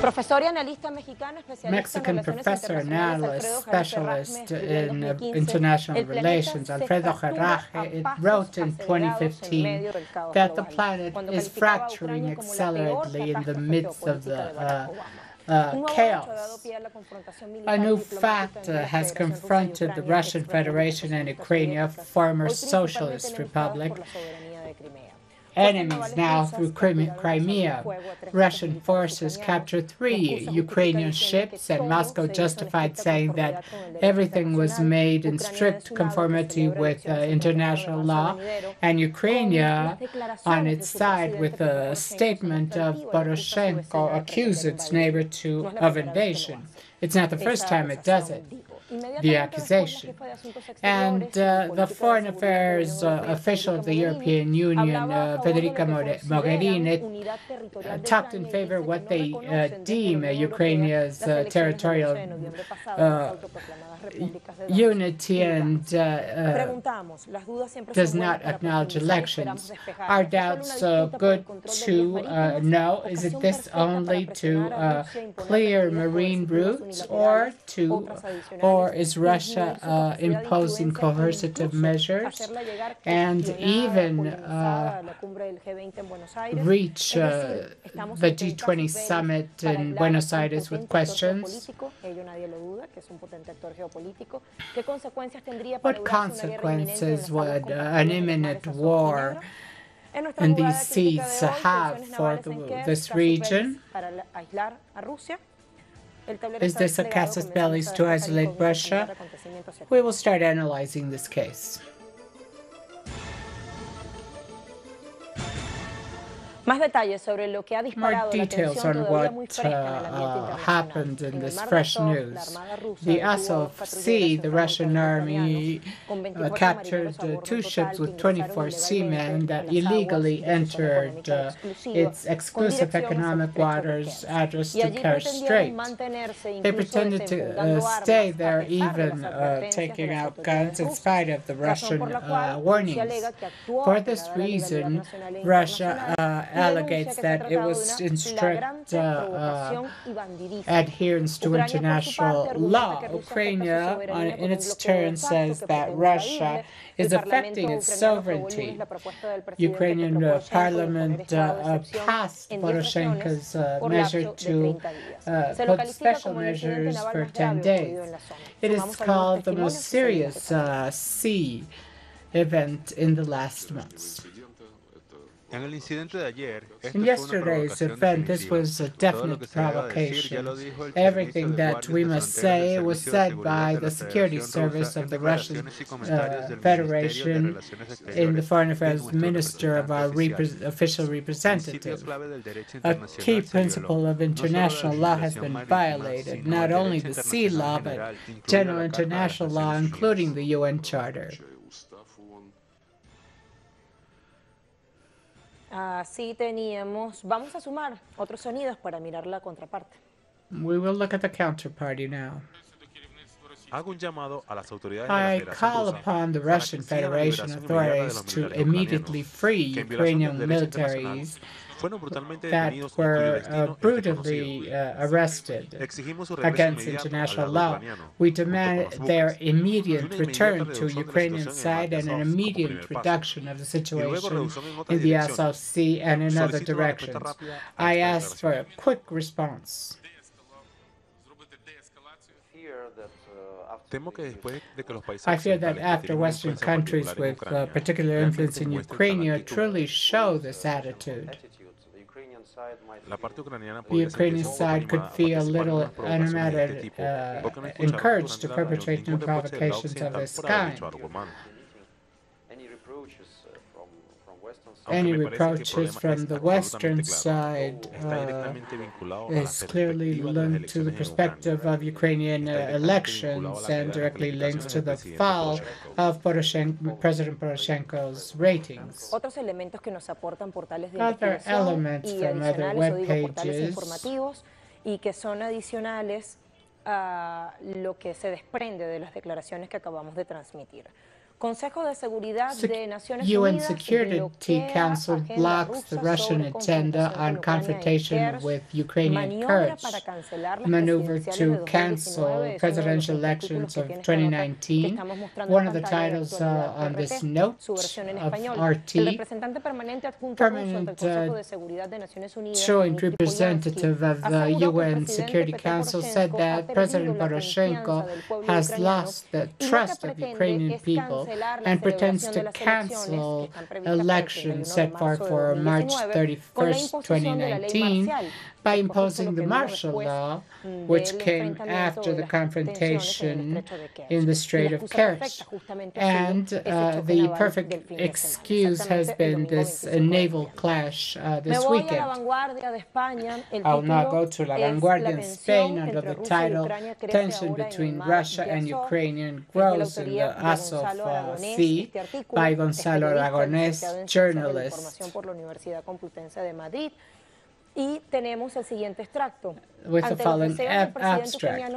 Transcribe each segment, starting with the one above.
Profesor y analista mexicano, especialista Mexican en professor, internacionales, analyst, specialist Rajme, escribió en in uh, international relations, Alfredo fractura a Gerraje, it pasos wrote in 2015 medio del caos that the planet is fracturing Ucrania como la peor acceleratively in the midst of the geopolítica de Barack uh, uh, Un nuevo hecho ha dado chaos. a la confrontación militar A y new fact uh, has Federación Rusa y confronted the Russian Federation and Ukraine, a former socialist republic, enemies now through Crimea. Crimea. Russian forces captured three Ukrainian ships, and Moscow justified saying that everything was made in strict conformity with uh, international law, and Ukraine, on its side, with a statement of Poroshenko, accused its neighbor to, of invasion. It's not the first time it does it the accusation. And uh, the Foreign Affairs uh, official of the European Union, uh, Federica Mogherini, uh, talked in favor of what they uh, deem Ukraine's uh, territorial unity and does not acknowledge elections. Are doubts good to know? Is it this only to clear marine routes or to or is Russia uh, imposing coercive measures and even uh, reach uh, the G20 summit in Buenos Aires with questions? What consequences would an imminent war in these seas have for the, this region? Is this a casus belli to isolate Russia? We will start analyzing this case. More details on what uh, uh, happened in this fresh news. The Azov Sea, the Russian army, uh, captured two ships with 24 seamen that illegally entered uh, its exclusive economic waters addressed to Kerch Strait. They pretended to uh, stay there, even uh, taking out guns in spite of the Russian warnings. For this reason, Russia allegates that it was in strict uh, uh, adherence to international law. Ukraine, uh, in its turn, says that Russia is affecting its sovereignty. Ukrainian uh, parliament uh, passed Poroshenko's measure to put special measures for 10 days. It is called the most serious sea event in the last months. In yesterday's event, this was a definite provocation. Everything that we must say was said by the security service of the Russian uh, Federation in the Foreign Affairs Minister of our repre official representative. A key principle of international law has been violated, not only the sea law, but general international law, including the UN Charter. Así teníamos, vamos a sumar otros sonidos para mirar la contraparte. We will look at the counterparty now. Hago un llamado a las autoridades I call upon the Russian Federation authorities to immediately free Ukrainian militaries that were uh, brutally uh, arrested against international law. We demand their immediate return to Ukrainian side and an immediate reduction of the situation in the Azov Sea and in other directions. I ask for a quick response. I fear that after Western countries with uh, particular influence in Ukraine truly show this attitude, the Ukrainian side could feel a little animated, uh, encouraged to perpetrate new provocations of this kind. Any reproaches from the Western side uh, is clearly linked to the perspective of Ukrainian uh, elections and directly links to the fall of Poroshenko, President Poroshenko's ratings. Other elements from other web pages y que son adicionales a lo que se desprende de las declaraciones que acabamos de transmitir. Consejo de Seguridad de Naciones UN Security Council blocks the Russian agenda on confrontation with Ukrainian Kurds, maneuver to cancel presidential elections of 2019. One of the titles uh, on this note of RT, permanent uh, joint representative of the UN Security Council said that President Poroshenko has lost the trust of Ukrainian people and pretends to cancel elections set for March 31st, 2019 by imposing the martial law, which came after the confrontation in the Strait of Kerch. And uh, the perfect excuse has been this uh, naval clash uh, this weekend. I'll now go to La Vanguardia in Spain under the title Tension Between Russia and Ukraine Grows in the Azov uh, Sea by Gonzalo Aragonés, journalist. Y tenemos el siguiente extracto. with the following ab abstract.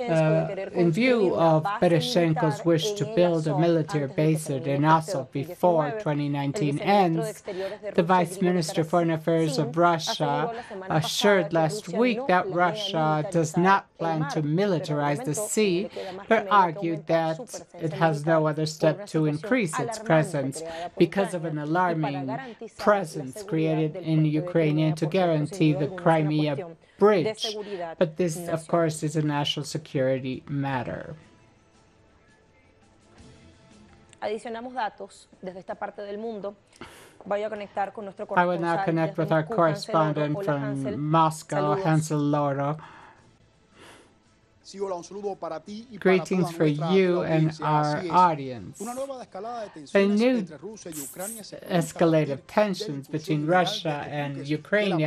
Uh, in view of Poroshenko's wish to build a military base in Azov before 2019 ends, the Vice Minister for Foreign Affairs of Russia assured last week that Russia does not plan to militarize the sea, but argued that it has no other step to increase its presence because of an alarming presence created in Ukraine to guarantee the Crimea bridge. But this, of course, is a national security matter. Adicionamos datos desde esta parte del mundo. Voy a conectar con nuestro I will now connect with our correspondent from Moscow, Hansel Loro. Greetings for you and our audience. A new escalated tensions between Russia and Ukraine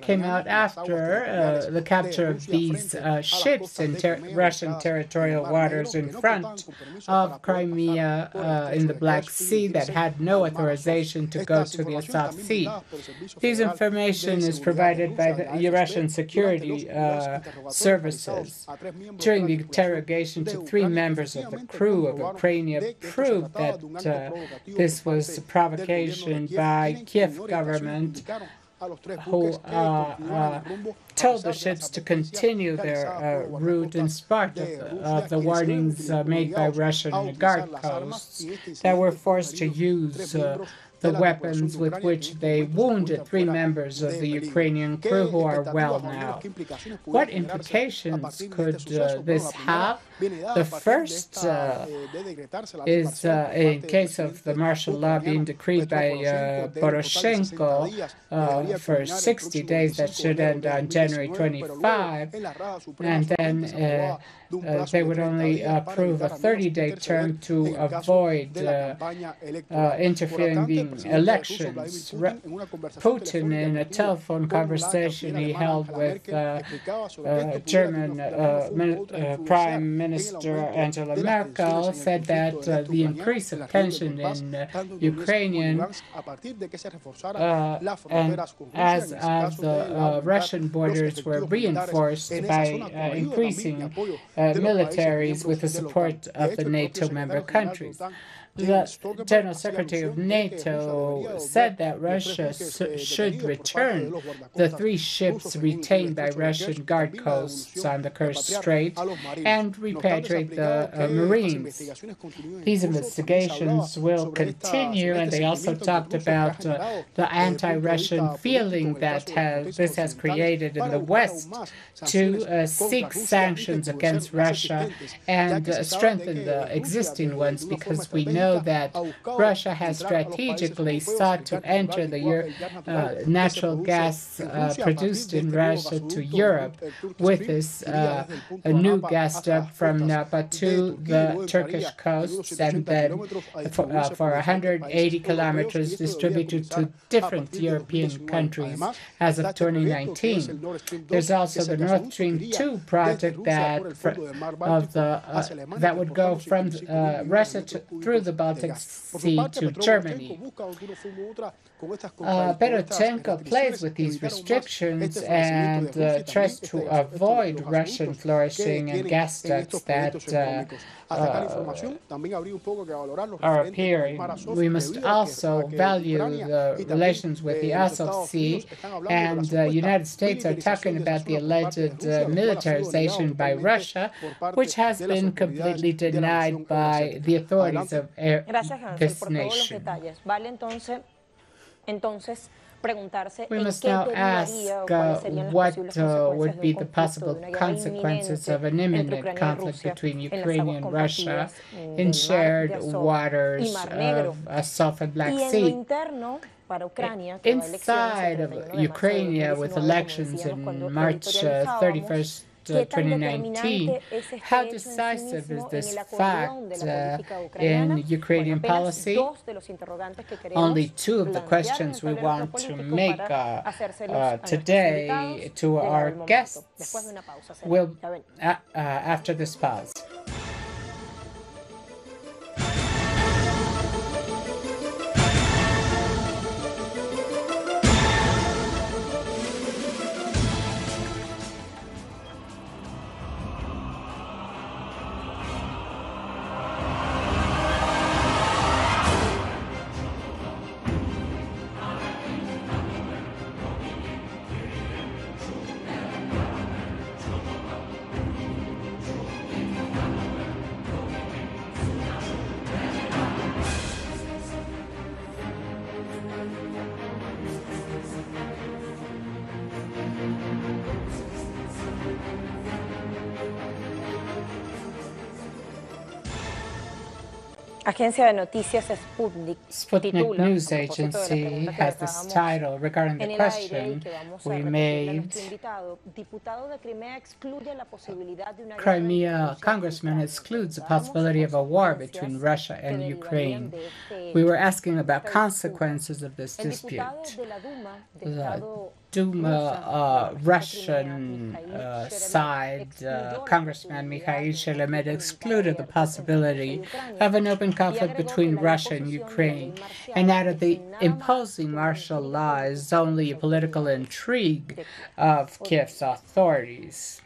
came out after uh, the capture of these uh, ships in ter Russian territorial waters in front of Crimea uh, in the Black Sea that had no authorization to go to the Azov Sea. This information is provided by the Russian security uh, services. During the interrogation to three members of the crew of Ukraine proved that uh, this was a provocation by Kiev government who uh, uh, told the ships to continue their uh, route in spite of the, of the warnings uh, made by Russian guard posts that were forced to use uh, the weapons with which they wounded three members of the Ukrainian crew who are well now. What implications could uh, this have? The first uh, is uh, in case of the martial law being decreed by uh, Poroshenko uh, for 60 days that should end on January 25, and then uh, uh, they would only approve a 30-day term to avoid uh, interfering in elections. Putin, in a telephone conversation he held with uh, uh, German uh, Prime Minister Angela Merkel, said that the increase of tension in Ukrainian and as, as the Russian borders were reinforced by increasing uh, militaries with the support of the NATO member countries. The General Secretary of NATO said that Russia should return the three ships retained by Russian guard coasts on the Kerch Strait and repatriate the uh, Marines. These investigations will continue, and they also talked about uh, the anti-Russian feeling that has, this has created in the West to uh, seek sanctions against Russia and uh, strengthen the existing ones because we know know that Russia has strategically sought to enter the uh, natural gas uh, produced in Russia to Europe with this uh, a new gas stub from Anapa to the Turkish coasts and then for, uh, for 180 kilometers distributed to different European countries as of 2019. There's also the Nord Stream 2 project that of the uh, that would go from uh, Russia to, through the the Baltic Sea to Germany. Uh, Poroshenko plays with these restrictions and uh, tries to avoid Russian flourishing and gas ducts that uh, are appearing. We must also value the relations with the Azov Sea, and the United States are talking about the alleged uh, militarization by Russia, which has been completely denied by the authorities of this nation. Entonces, preguntarse we must now ask uh, what uh, would be the possible consequences of an imminent conflict between Ukraine and Russia in shared waters of Azov and Black Sea. Inside of Ukraine, with elections in March uh, 31st, 2019. How decisive is this fact uh, in Ukrainian policy? Only two of the questions we want to make uh, uh, today to our guests will uh, uh, after this pause. Sputnik, Sputnik News Agency has this title regarding the question we made. Crimea Congressman excludes the possibility of a war between Russia and Ukraine. We were asking about consequences of this dispute. The Duma uh, Russian uh, side, uh, Congressman Mikhail Sheremet excluded the possibility of an open conflict between Russia and Ukraine and added the imposing martial law is only a political intrigue of Kiev's authorities.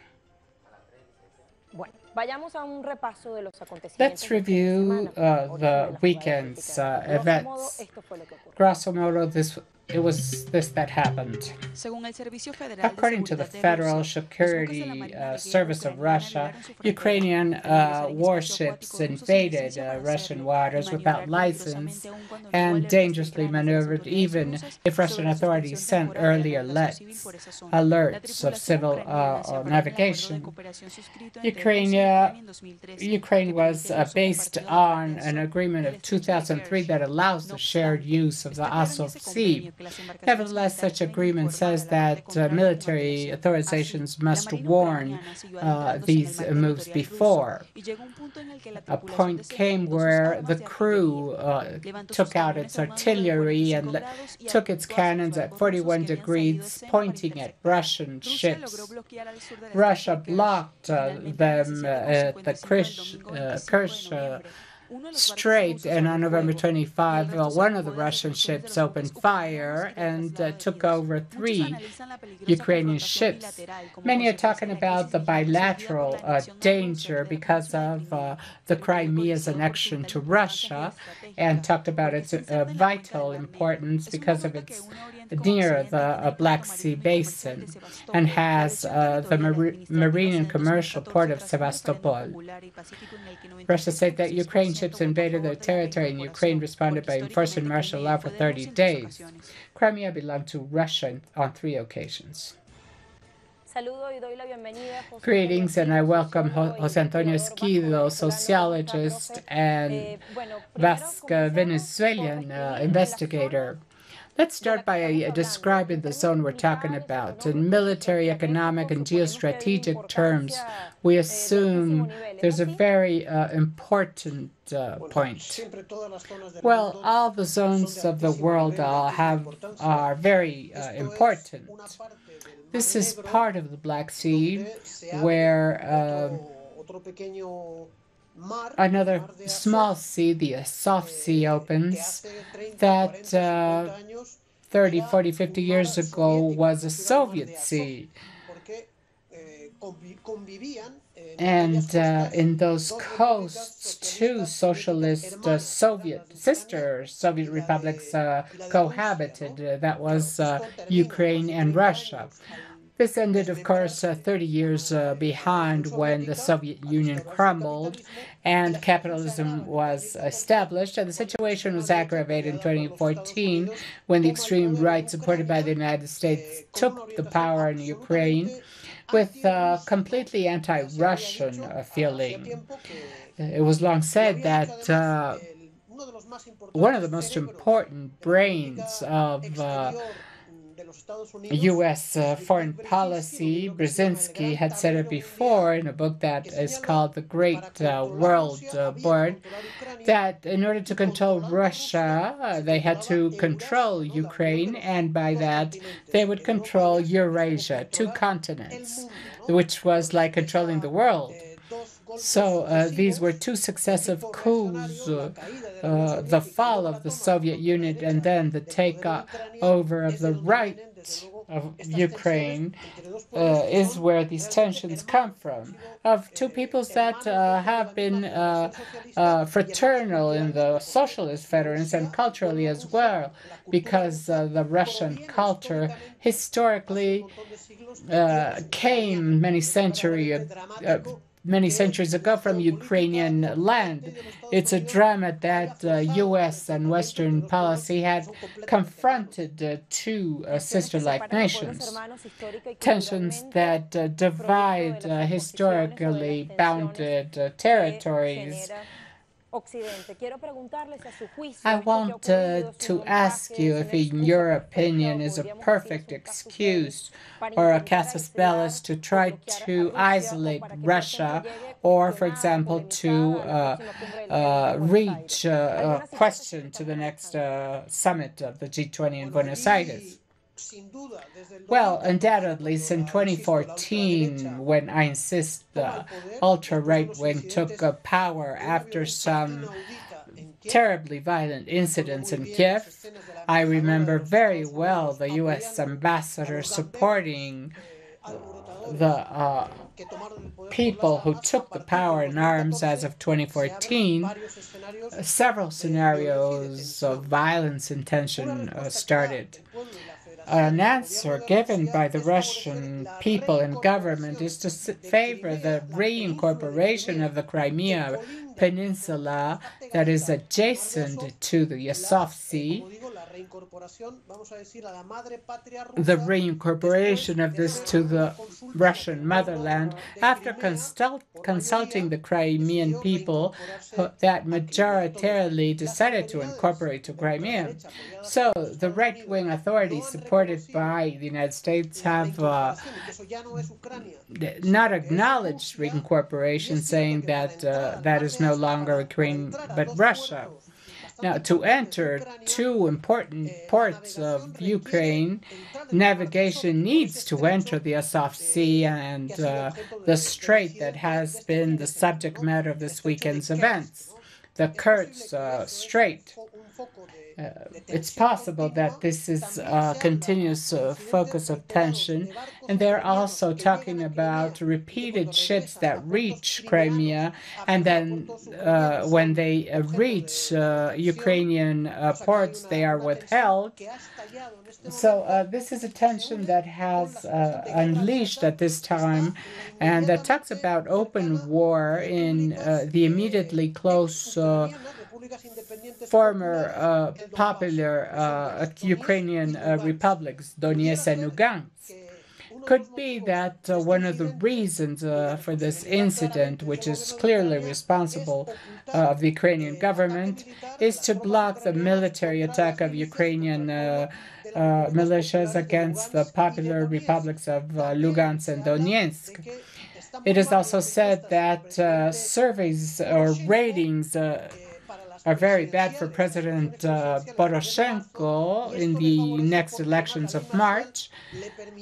Let's review uh, the weekend's uh, events. Grosso modo, this it was this that happened. According to the Federal Security uh, Service of Russia, Ukrainian uh, warships invaded uh, Russian waters without license and dangerously maneuvered, even if Russian authorities sent earlier alerts, alerts of civil uh, navigation. Ukraine, uh, Ukraine was uh, based on an agreement of 2003 that allows the shared use of the Azov Sea Nevertheless, such agreement says that uh, military authorizations must warn uh, these moves before. A point came where the crew uh, took out its artillery and took its cannons at 41 degrees, pointing at Russian ships. Russia blocked uh, them uh, at the Krish, uh, Kerch Strait, and on November 25, uh, one of the Russian ships opened fire and uh, took over three Ukrainian ships. Many are talking about the bilateral uh, danger because of uh, the Crimea's annexion to Russia and talked about its uh, vital importance because of its near the uh, Black Sea Basin and has uh, the mar marine and commercial port of Sevastopol. Russia said that Ukraine ships invaded their territory and Ukraine responded by enforcing martial law for 30 days. Crimea belonged to Russia on three occasions. Greetings, and I welcome Jose Antonio Egido, sociologist and Basque Venezuelan uh, investigator. Let's start by uh, describing the zone we're talking about. In military, economic, and geostrategic terms, we assume there's a very uh, important uh, point. Well, all the zones of the world uh, have are very uh, important. This is part of the Black Sea, where uh, another small sea, the Azov Sea, opens that uh, 30, 40, 50 years ago was a Soviet sea. And uh, in those coasts, two socialist uh, Soviet sister Soviet republics uh, cohabited. That was uh, Ukraine and Russia. This ended, of course, uh, 30 years uh, behind when the Soviet Union crumbled and capitalism was established. And the situation was aggravated in 2014 when the extreme right, supported by the United States, took the power in Ukraine with a completely anti Russian uh, feeling. It was long said that. Uh, one of the most important brains of uh, U.S. Uh, foreign policy, Brzezinski had said it before in a book that is called The Great uh, World uh, Board, that in order to control Russia, uh, they had to control Ukraine, and by that, they would control Eurasia, two continents, which was like controlling the world. So uh, these were two successive coups, uh, uh, the fall of the Soviet Union and then the takeover of the right of Ukraine uh, is where these tensions come from, of two peoples that uh, have been uh, uh fraternal in the socialist federation and culturally as well, because uh, the Russian culture historically came many centuries many centuries ago from Ukrainian land. It's a drama that uh, U.S. and Western policy had confronted uh, two uh, sister-like nations. Tensions that uh, divide uh, historically bounded territories I want uh, to ask you if, in your opinion, is a perfect excuse or a casus belli to try to isolate Russia or, for example, to uh, uh, reach uh, a question to the next uh, summit of the G20 in Buenos Aires. Well, undoubtedly, since 2014, when I insist the ultra right wing took power after some terribly violent incidents in Kiev, I remember very well the U.S. ambassador supporting the uh, people who took the power in arms as of 2014, several scenarios of violence and tension uh, started an answer given by the Russian people and government is to favor the reincorporation of the Crimea Peninsula that is adjacent to the Azov Sea the reincorporation of this to the Russian motherland after consult, consulting the Crimean people that majoritarily decided to incorporate to Crimea. So the right-wing authorities supported by the United States have uh, not acknowledged reincorporation, saying that uh, that is no longer Ukraine but Russia. Now, to enter two important ports of Ukraine, navigation needs to enter the Azov Sea and uh, the strait that has been the subject matter of this weekend's events, the Kerch uh, Strait. Uh, it's possible that this is a continuous uh, focus of tension. And they're also talking about repeated ships that reach Crimea, and then uh, when they uh, reach uh, Ukrainian ports, they are withheld. So this is a tension that has unleashed at this time, and that talks about open war in the immediately close former uh, popular uh, Ukrainian uh, republics, Donetsk and Lugansk. Could be that uh, one of the reasons uh, for this incident, which is clearly responsible uh, of the Ukrainian government, is to block the military attack of Ukrainian militias against the popular republics of Lugansk and Donetsk. It is also said that surveys or ratings are very bad for President uh, Poroshenko in the next elections of March.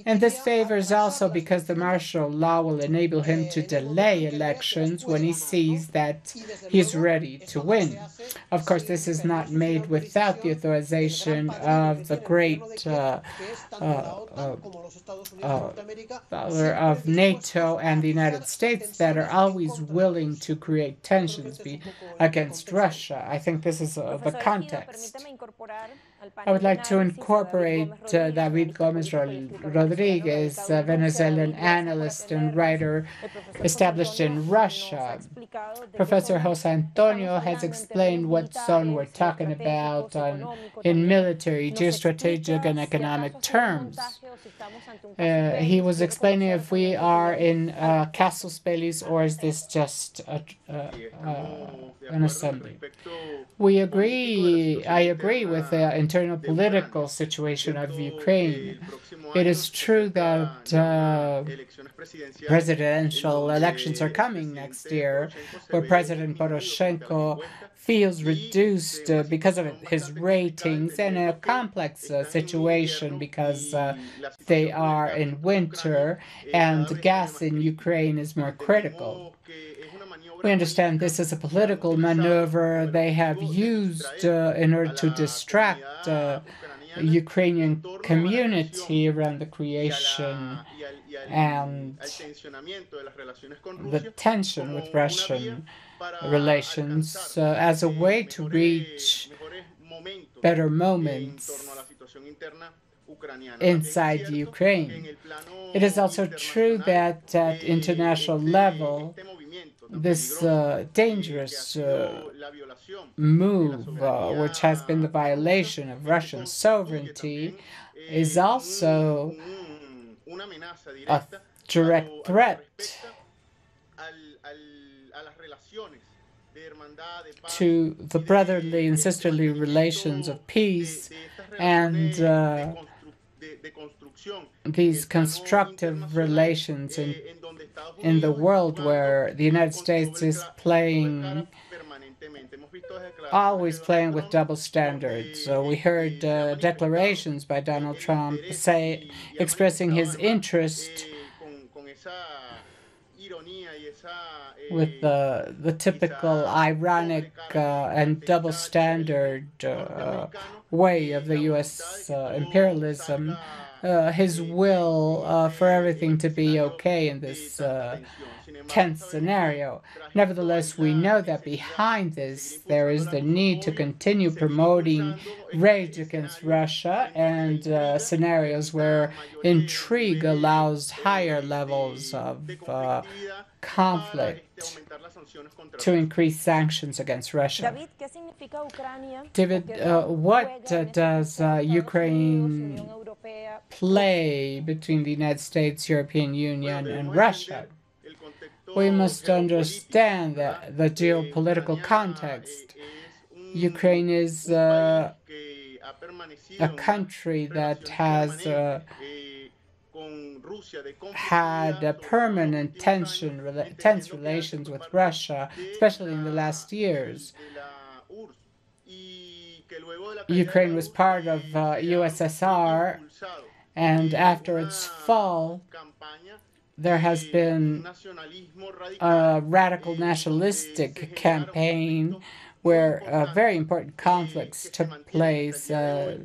And this favors also because the martial law will enable him to delay elections when he sees that he's ready to win. Of course, this is not made without the authorization of the great uh, uh, uh, power of NATO and the United States that are always willing to create tensions against Russia. I think this is uh, the context. I would like to incorporate uh, David Gomez Rodriguez, a Venezuelan analyst and writer established in Russia. Professor Jose Antonio has explained what zone we're talking about on, in military, geostrategic, and economic terms. Uh, he was explaining if we are in uh, casus belli or is this just a, uh, an assembly. We agree, I agree with the internal political situation of Ukraine. It is true that uh, presidential elections are coming next year, where President Poroshenko feels reduced uh, because of his ratings and a complex uh, situation because uh, they are in winter and gas in Ukraine is more critical. We understand this is a political maneuver they have used uh, in order to distract uh, Ukrainian community around the creation and the tension with Russian relations uh, as a way to reach better moments inside Ukraine. It is also true that at international level, this uh, dangerous uh, move, uh, which has been the violation of Russian sovereignty, is also a direct threat to the brotherly and sisterly relations of peace and uh, these constructive relations in, in the world where the United States is playing always playing with double standards. So we heard uh, declarations by Donald Trump say expressing his interest with the the typical ironic uh, and double standard uh, way of the U.S. Uh, imperialism, uh, his will uh, for everything to be okay in this uh, tense scenario. Nevertheless, we know that behind this, there is the need to continue promoting rage against Russia and uh, scenarios where intrigue allows higher levels of uh, conflict to increase sanctions against Russia. David, uh, what uh, does uh, Ukraine play between the United States, European Union, and Russia? We must understand that the geopolitical context. Ukraine is uh, a country that has uh, had a permanent tension, tense relations with Russia, especially in the last years. Ukraine was part of uh, USSR, and after its fall, there has been a radical nationalistic campaign where uh, very important conflicts took place uh,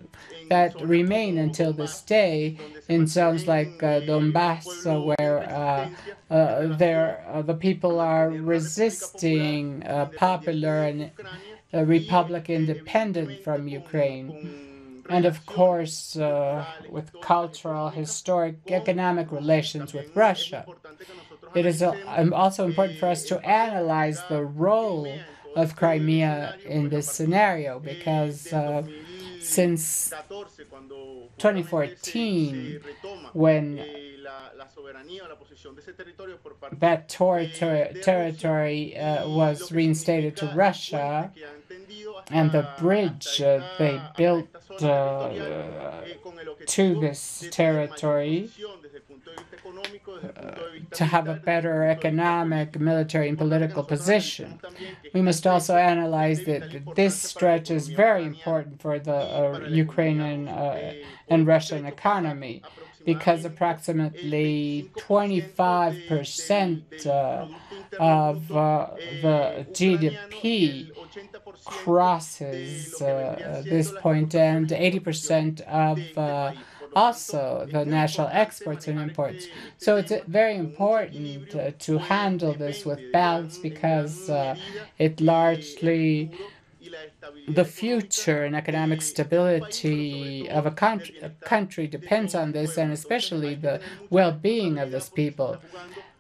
that remain until this day in zones like uh, Donbass, where uh, uh, there uh, the people are resisting popular and republic independent from Ukraine and of course uh, with cultural, historic, economic relations with Russia. It is um, also important for us to analyze the role of Crimea in this scenario because uh, since 2014, when that ter territory uh, was reinstated to Russia, and the bridge uh, they built uh, to this territory to have a better economic, military, and political position. We must also analyze that this stretch is very important for the uh, Ukrainian uh, and Russian economy because approximately 25% uh, of uh, the GDP crosses uh, this point, and 80% of uh, also the national exports and imports. So it's very important uh, to handle this with balance because uh, it largely the future and economic stability of a country, a country depends on this, and especially the well-being of these people.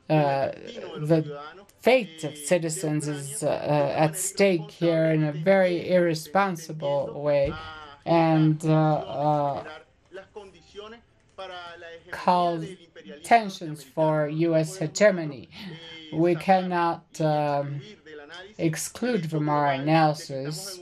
Uh, the fate of citizens is uh, at stake here in a very irresponsible way, and uh, uh cause tensions for U.S. hegemony. We cannot um, exclude from our analysis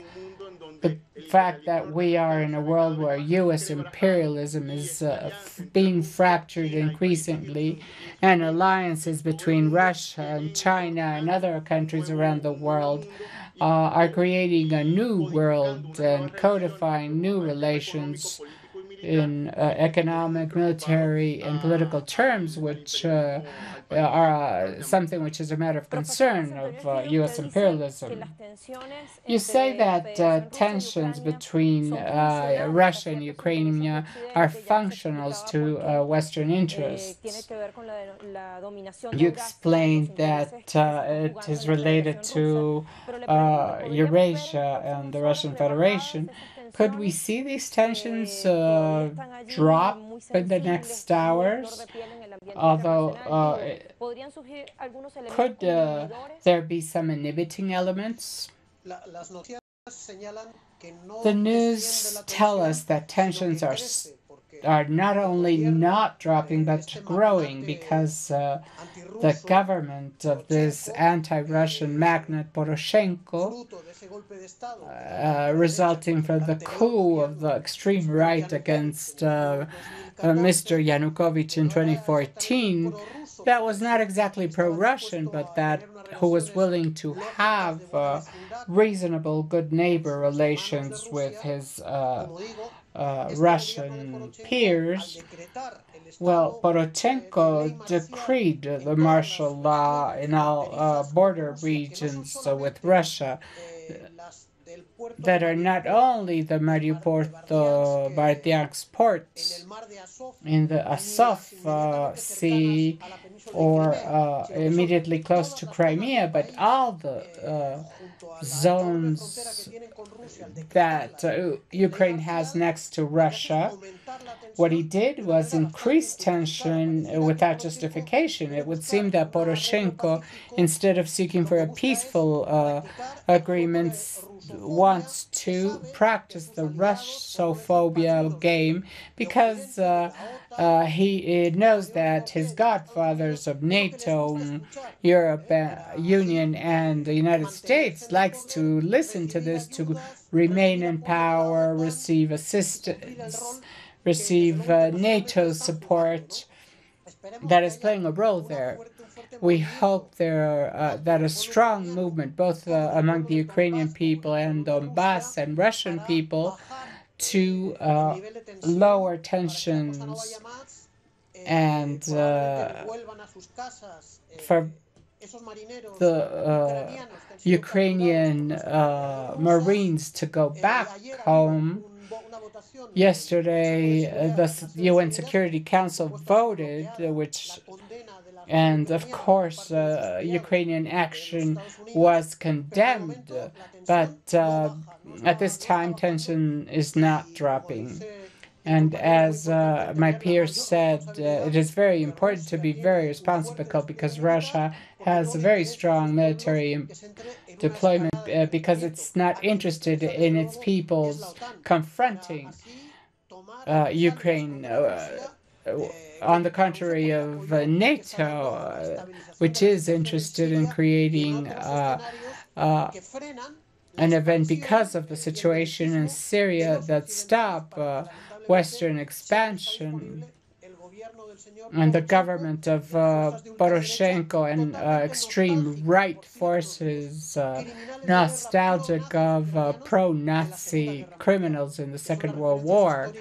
the fact that we are in a world where U.S. imperialism is uh, being fractured increasingly, and alliances between Russia and China and other countries around the world uh, are creating a new world and codifying new relations in uh, economic, military, and political terms, which uh, are uh, something which is a matter of concern of U.S. Uh, imperialism. You say that uh, tensions between uh, Russia and Ukraine are functional to Western interests. You explained that it is related to Eurasia and the Russian Federation. Could we see these tensions uh, drop in the next hours? Although, uh, could uh, there be some inhibiting elements? The news tell us that tensions are are not only not dropping but growing because uh, the government of this anti-Russian magnate Poroshenko, uh, resulting from the coup of the extreme right against uh, uh Mr. Yanukovych in 2014, that was not exactly pro-Russian, but that who was willing to have uh, reasonable good neighbor relations with his uh, uh, Russian peers, well, Poroshenko decreed the martial law in all uh, border regions with Russia that are not only the Mariupol Berdyansk ports in the Azov uh, Sea or uh, immediately close to Crimea, but all the uh, zones that uh, Ukraine has next to Russia. What he did was increase tension without justification. It would seem that Poroshenko, instead of seeking for a peaceful uh, agreement, wants to practice the Russophobia game because uh, uh, he knows that his godfathers of NATO, Europe uh, Union, and the United States likes to listen to this to remain in power, receive assistance, receive uh, NATO support. That is playing a role there we hope there uh, that a strong movement, both uh, among the Ukrainian people and Donbass and Russian people, to uh, lower tensions and uh, for the uh, Ukrainian uh, Marines to go back home. Yesterday, the UN Security Council voted, which and of course, uh, Ukrainian action was condemned, but uh, at this time, tension is not dropping. And as uh, my peers said, uh, it is very important to be very responsible because Russia has a very strong military deployment uh, because it's not interested in its peoples confronting uh, Ukraine on the contrary of uh, NATO, uh, which is interested in creating uh, uh an event because of the situation in Syria that stop uh, Western expansion and the government of uh, Poroshenko and uh, extreme right forces, uh, nostalgic of uh, pro-Nazi criminals in the Second World War,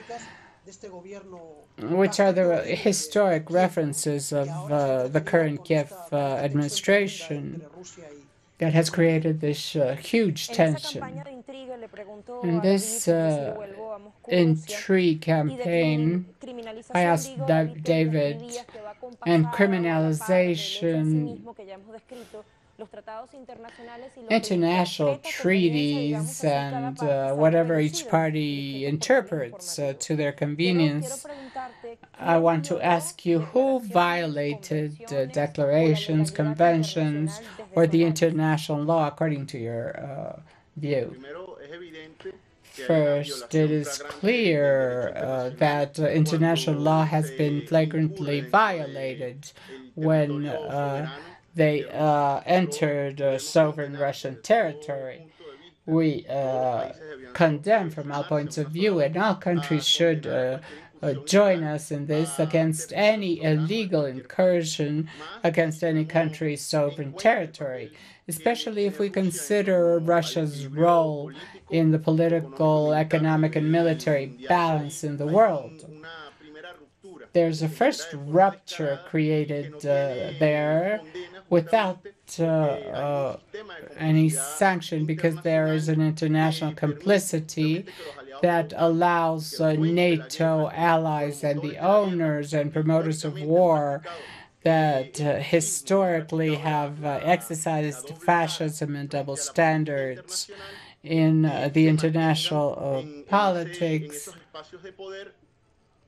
which are the historic references of uh, the current Kiev uh, administration that has created this huge tension. In this intrigue campaign, I asked David, and criminalization international treaties and uh, whatever each party interprets uh, to their convenience. I want to ask you who violated uh, declarations, conventions, or the international law according to your uh, view? First, it is clear uh, that uh, international law has been flagrantly violated when uh, they uh, entered uh, sovereign Russian territory. We uh, condemn from our points of view, and all countries should join us in this against any illegal incursion against any country's sovereign territory, especially if we consider Russia's role in the political, economic, and military balance in the world. There's a first rupture created uh, there without uh, uh, any sanction because there is an international complicity that allows uh, NATO allies and the owners and promoters of war that uh, historically have uh, exercised fascism and double standards in uh, the international uh, politics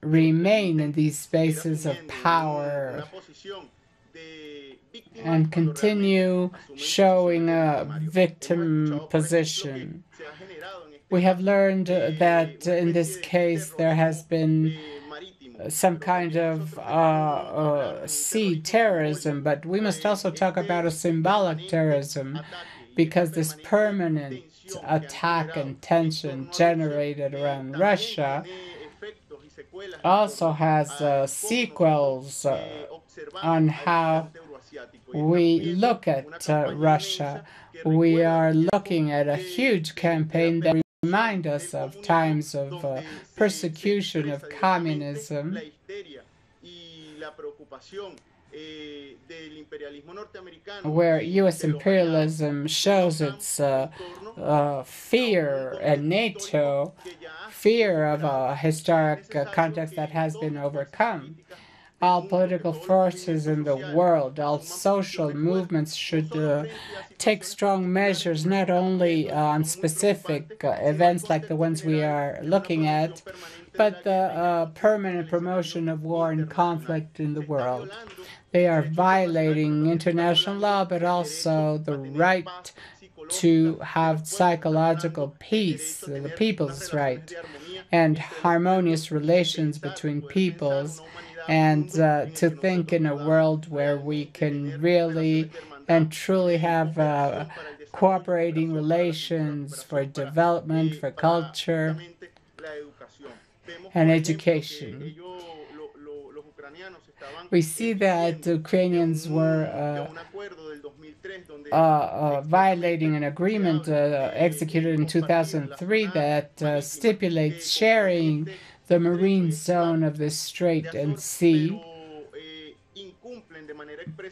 remain in these spaces of power and continue showing a victim position. We have learned that in this case there has been some kind of uh, uh, sea terrorism, but we must also talk about a symbolic terrorism because this permanent attack and tension generated around Russia also has uh, sequels uh, on how we look at uh, Russia. We are looking at a huge campaign that reminds us of times of uh, persecution of communism where U.S. imperialism shows its uh, uh, fear and NATO fear of a historic uh, context that has been overcome. All political forces in the world, all social movements should uh, take strong measures not only on specific uh, events like the ones we are looking at, but the uh, permanent promotion of war and conflict in the world. They are violating international law, but also the right to have psychological peace, the people's right, and harmonious relations between peoples, and uh, to think in a world where we can really and truly have uh, cooperating relations for development, for culture, and education we see that Ukrainians were uh, uh, uh, violating an agreement uh, executed in 2003 that uh, stipulates sharing the marine zone of the Strait and Sea.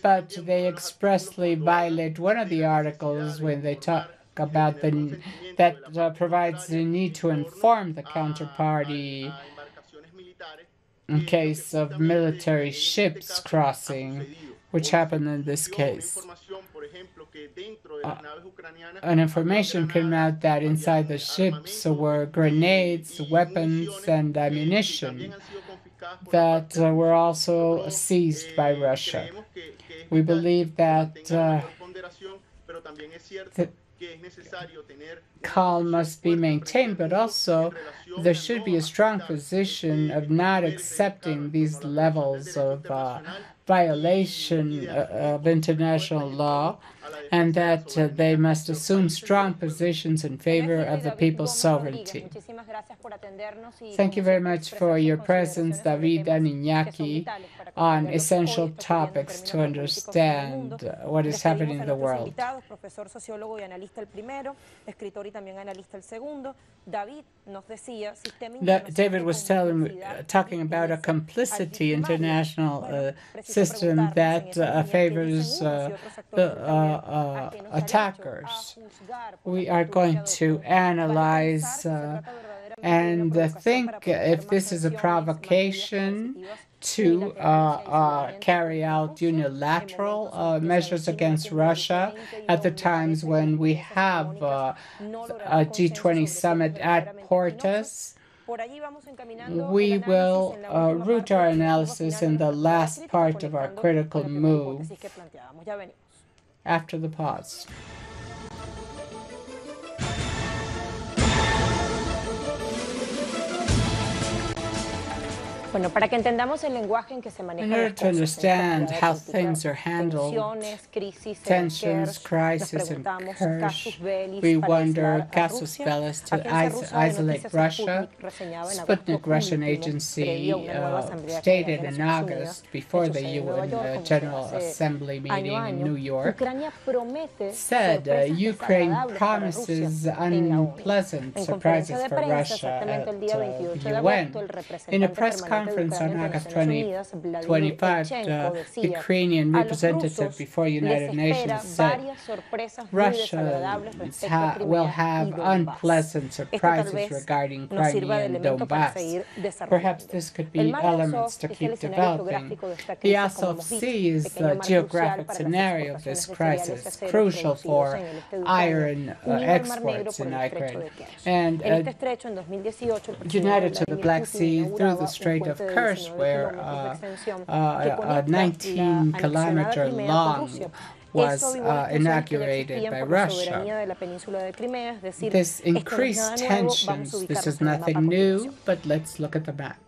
But they expressly violate one of the articles when they talk about the that uh, provides the need to inform the counterparty in case of military ships crossing, which happened in this case. Uh, an information came out that inside the ships were grenades, weapons, and ammunition that uh, were also seized by Russia. We believe that uh, calm must be maintained, but also there should be a strong position of not accepting these levels of uh, violation of international law and that uh, they must assume strong positions in favor of the people's sovereignty. Thank you very much for your presence, David and Iñaki, on essential topics to understand what is happening in the world. David was telling, uh, talking about a complicity international uh, system that uh, favors uh, the uh, attackers. We are going to analyze uh, and think if this is a provocation to uh, uh, carry out unilateral uh, measures against Russia at the times when we have a G20 summit at Portus. We will uh, root our analysis in the last part of our critical move after the pause. Bueno, para que entendamos el lenguaje en que se maneja In order to understand how things are handled, tensions, crises, and Kerch, we wonder casus bellis to isolate Russia. Sputnik Russian agency uh, stated in August, before the UN uh, General Assembly meeting in New York, said uh, Ukraine promises unpleasant surprises for Russia at UN. In a press conference, conference on August 2025, the Ukrainian representative before United Nations said Russia ha will have unpleasant surprises regarding Crimea and Donbass. Perhaps this could be elements to keep developing. The Azov Sea is the geographic scenario of this crisis, crucial for iron uh, exports in Ukraine. And uh, united to the Black Sea through the Strait of Kerch, where uh, uh, a 19 kilometer long was uh, inaugurated by Russia. This increased tensions. This is nothing new, but let's look at the map.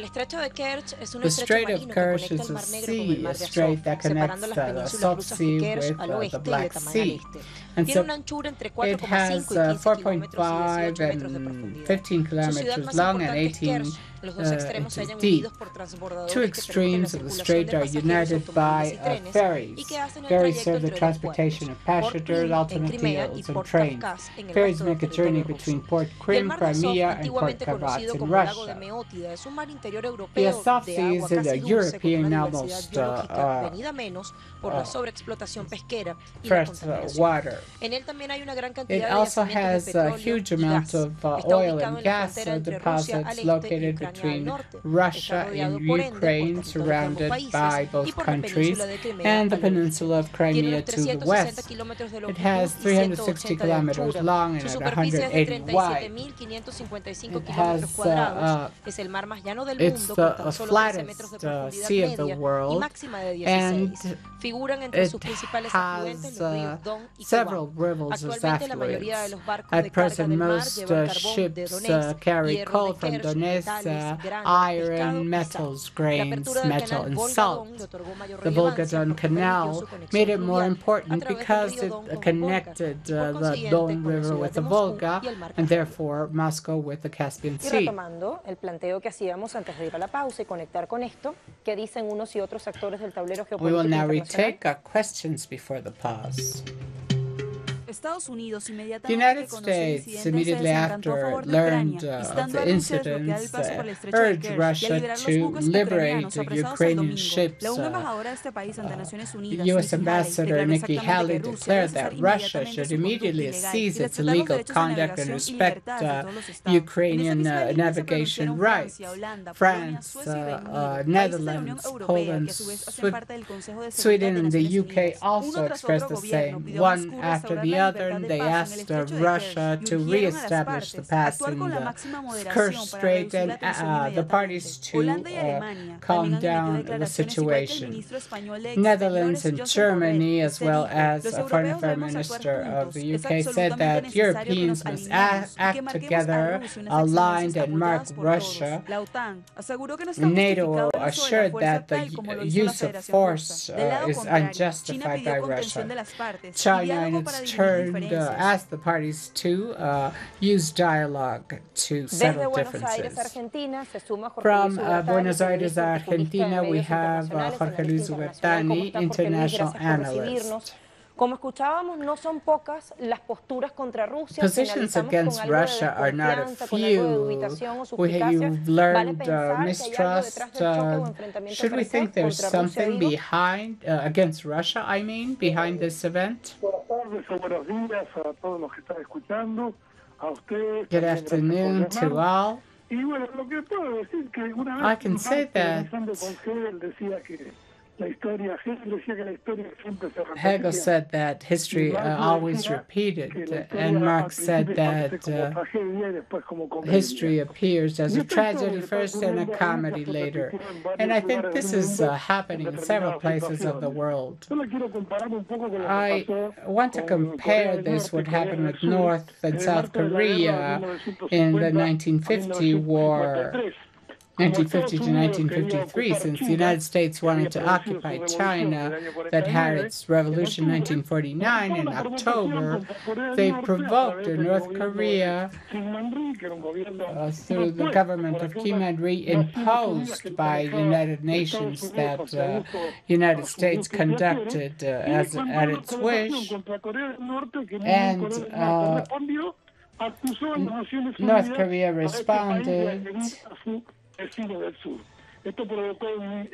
The Strait of Kerch is a sea, a strait that connects the Azov Sea with uh, the Black Sea. And so it has uh, 4.5 and 15 kilometers long and 18 uh, deep. Two extremes of the strait are united by uh, ferries. Ferries serve the transportation of passengers, automobiles, and trains. Ferries make a journey between Port Krim, Crimea, and Port Kavkaz in Russia. The Azov Sea is the European almost uh, uh, fresh water. It also has a huge amount of uh, oil and gas deposits located between Russia and Ukraine, surrounded by both countries, and the peninsula of Crimea to the west. It has 360 kilometers long and 180 wide. It has uh, uh, it's the flattest uh, sea of the world, and it has uh, several rivers as affluents. At present, most uh, ships uh, carry coal from Donetsk, iron, metals, grains, metal, and salt. The Volga-Don Canal made it more important because it connected uh, the Don River with the Volga and therefore Moscow with the Caspian Sea. el planteo que hacíamos antes de ir a la pausa y conectar con esto, que dicen unos y otros actores del tablero geopolítico We will now retake our questions before the pause. The United States, immediately after learned uh, of the incidents, uh, urged Russia to liberate the Ukrainian ships. Uh, U.S. Ambassador Nikki Haley declared that Russia should immediately cease its illegal conduct and respect uh, Ukrainian uh, navigation rights. France, uh, Netherlands, Poland, Sweden, and the UK also expressed the same, one after the other, they asked Russia to re-establish the pass in the Kerch Strait and uh, the parties to uh, calm down the situation. Netherlands and Germany, as well as a foreign minister of the UK, said that Europeans must act, act together, aligned, and mark Russia. NATO assured that the use of force uh, is unjustified by Russia. China, in its turn, uh, asked the parties to uh, use dialogue to settle differences. From uh, Buenos Aires, Argentina, we have uh, Jorge Luis Huertani, international analyst. Como escuchábamos, no son pocas las posturas contra Rusia. Positions against Russia are not a few. We have learned uh, mistrust. Uh, should we think there's something behind, uh, against Russia, I mean, behind this event? Good afternoon to all. I can say that Hegel said that history uh, always repeated, and Marx said that uh, history appears as a tragedy first and a comedy later. And I think this is uh, happening in several places of the world. I want to compare this what happened with North and South Korea in the 1950 war 1950 to 1953, since the United States wanted to occupy China, that had its revolution in 1949 in October, they provoked North Korea uh, through the government of Kim Il-rih imposed by the United Nations that uh, United States conducted uh, as at its wish, and uh, North Korea responded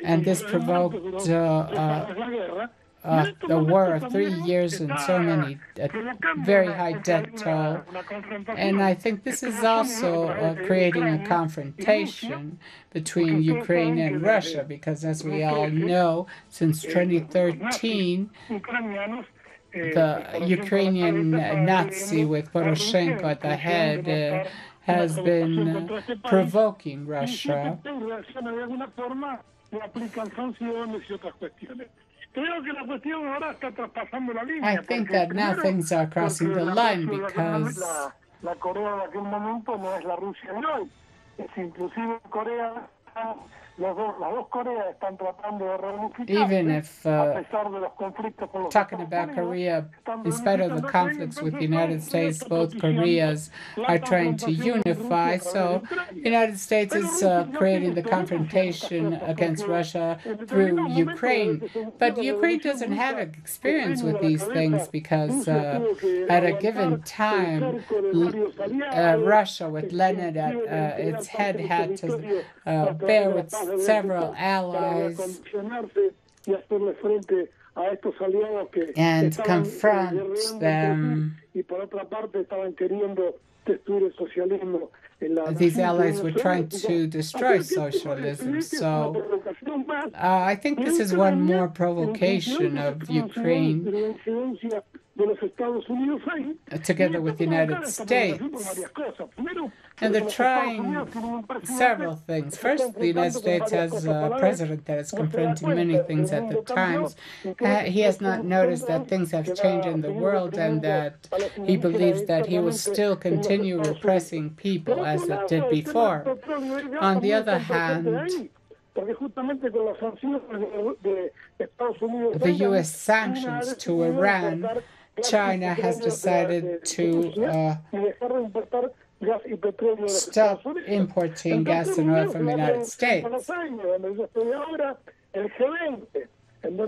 and this provoked uh, uh, uh, the war of three years and so many uh, very high debt toll. And I think this is also uh, creating a confrontation between Ukraine and Russia, because as we all know, since 2013, the Ukrainian Nazi with Poroshenko at the head uh, has been uh, provoking Russia. I think that now things are crossing the line because la Corea de aquel momento no es la Rusia de hoy. Es inclusive Corea even if uh, talking about Korea, in spite of the conflicts with the United States, both Koreas are trying to unify. So the United States is uh, creating the confrontation against Russia through Ukraine. But Ukraine doesn't have experience with these things because uh, at a given time, uh, Russia, with Lenin at uh, its head, had to uh, bear with several allies and confront them. These allies were trying to destroy socialism. So uh, I think this is one more provocation of Ukraine together with the United States. And they're trying several things. First, the United States has a president that is confronting many things at the times. Uh, he has not noticed that things have changed in the world and that he believes that he will still continue repressing people as it did before. On the other hand, the U.S. sanctions to Iran China has decided to uh, stop importing gas and oil from the United States. And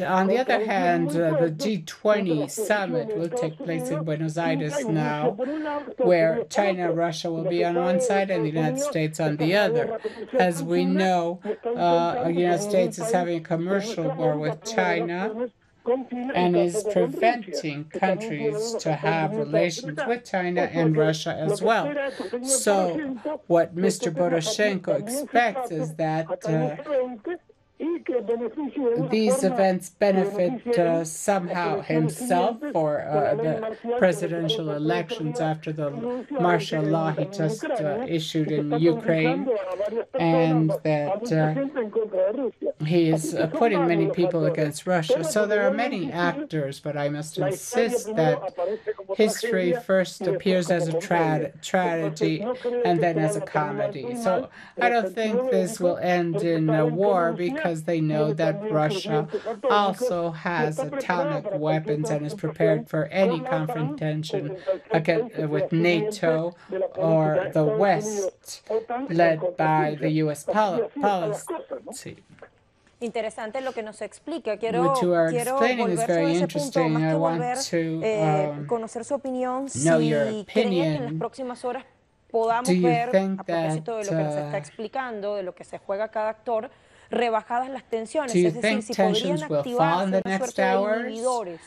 on the other hand, uh, the G20 summit will take place in Buenos Aires now, where China, Russia will be on one side and the United States on the other. As we know, uh, the United States is having a commercial war with China and is preventing countries to have relations with China and Russia as well. So what Mr. Poroshenko expects is that uh, these events benefit uh, somehow himself for uh, the presidential elections after the martial law he just uh, issued in Ukraine, and that uh, he is uh, putting many people against Russia. So there are many actors, but I must insist that history first appears as a tra tragedy and then as a comedy. So I don't think this will end in a war because they know that Russia also has atomic weapons and is prepared for any confrontation against, with NATO or the West led by the U.S. policy. Interesante lo que nos explica. Quiero, quiero volver sobre ese punto, más que volver, to, eh, um, conocer su opinión, si creen que en las próximas horas podamos ver, a propósito de lo que nos está uh, explicando, de lo que se juega cada actor, rebajadas las tensiones, es decir, si podrían activarse una suerte de inhibidores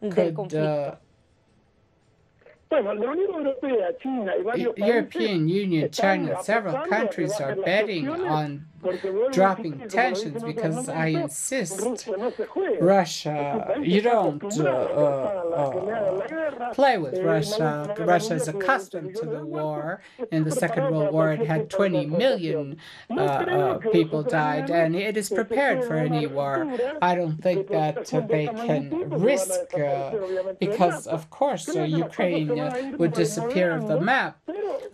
del conflicto. Uh, European Union, China, several countries are betting on dropping tensions because I insist Russia, you don't uh, uh, play with Russia. Russia is accustomed to the war. In the Second World War, it had 20 million uh, uh, people died, and it is prepared for any war. I don't think that they can risk, uh, because of course Ukraine would disappear off the map.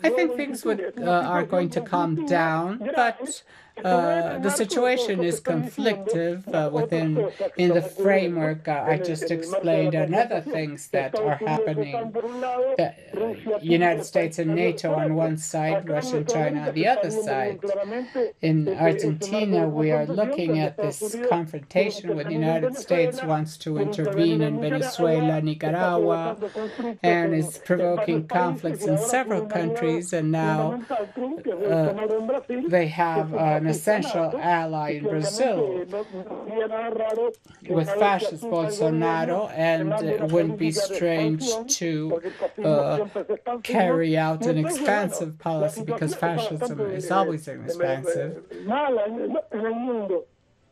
I think things would, are going to calm down, but uh, the situation is conflictive uh, within in the framework uh, I just explained and other things that are happening. The uh, United States and NATO on one side, Russia and China on the other side. In Argentina, we are looking at this confrontation with the United States wants to intervene in Venezuela, Nicaragua, and is provoking conflicts in several countries. And now uh, they have an an essential ally in Brazil with fascist Bolsonaro, and it wouldn't be strange to uh, carry out an expansive policy because fascism is always expansive.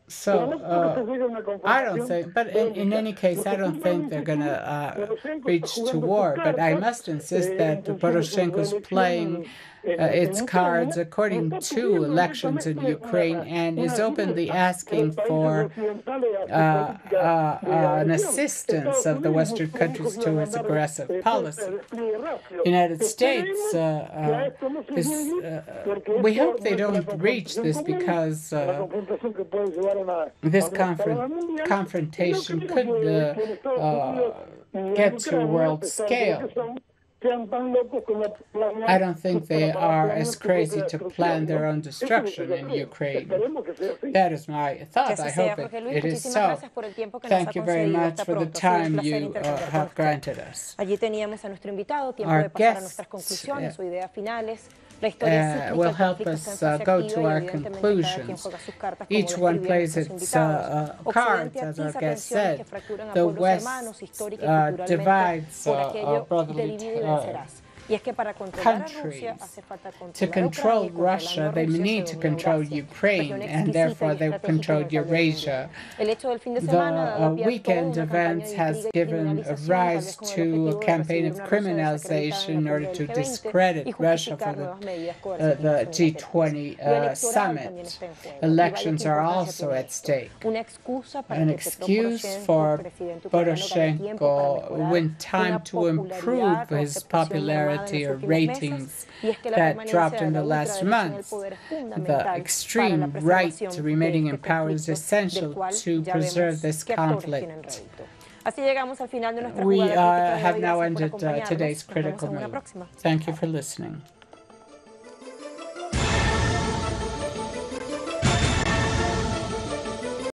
So uh, I don't think, but in, in, any case, I don't think they're going to uh, reach to war. But I must insist that Poroshenko is playing its cards according to elections in Ukraine and is openly asking for uh, uh, an assistance of the Western countries to its aggressive policy. United States uh, uh, is, uh, we hope they don't reach this because this confront confrontation could get to world scale. I don't think they are as crazy to plan their own destruction in Ukraine. That is my thought. I hope it, it is so. Thank you very much for the time you uh, have granted us. Our guest uh, will help us uh, go to our conclusions. Each one plays its uh, uh cards, as our guest said. The West uh, divides uh, brotherly countries. To control Russia, they need to control Ukraine, and therefore they control Eurasia. The uh, weekend event has given rise to a campaign of criminalization in order to discredit Russia for the, uh, the G20 uh, summit. Elections are also at stake. An excuse for Poroshenko when time to improve his popularity popularity or ratings that dropped in the last months. The extreme right to remaining in power is essential to preserve this conflict. We uh, have now ended uh, today's critical moment. Thank you for listening.